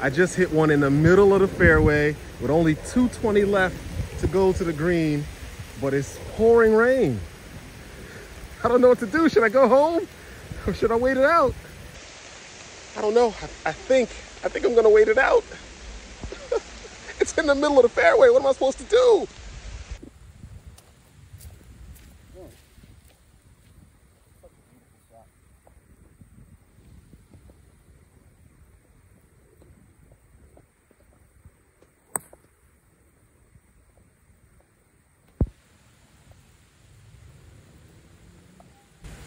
I just hit one in the middle of the fairway with only 220 left to go to the green, but it's pouring rain. I don't know what to do. Should I go home or should I wait it out? I don't know. I, I think, I think I'm gonna wait it out. it's in the middle of the fairway. What am I supposed to do?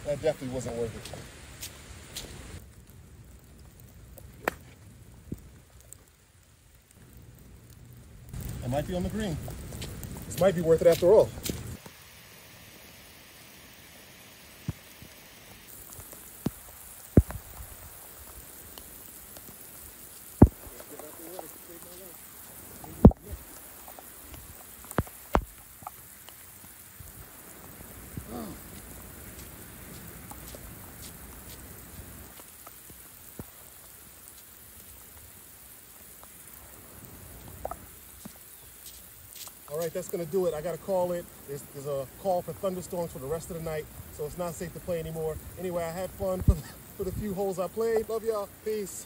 That definitely wasn't worth it. I might be on the green. This might be worth it after all. All right, that's gonna do it. I gotta call it. There's, there's a call for thunderstorms for the rest of the night, so it's not safe to play anymore. Anyway, I had fun for the, for the few holes I played. Love y'all. Peace.